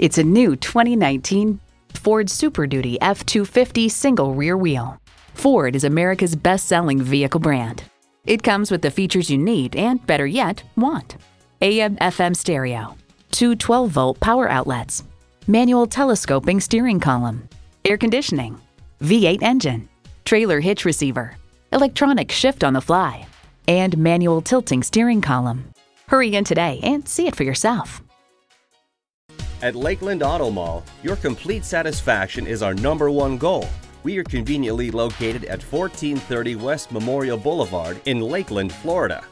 It's a new 2019 Ford Super Duty F250 single rear wheel. Ford is America's best selling vehicle brand. It comes with the features you need and, better yet, want AM FM stereo, two 12 volt power outlets, manual telescoping steering column, air conditioning, V8 engine, trailer hitch receiver, electronic shift on the fly, and manual tilting steering column. Hurry in today and see it for yourself. At Lakeland Auto Mall, your complete satisfaction is our number one goal. We are conveniently located at 1430 West Memorial Boulevard in Lakeland, Florida.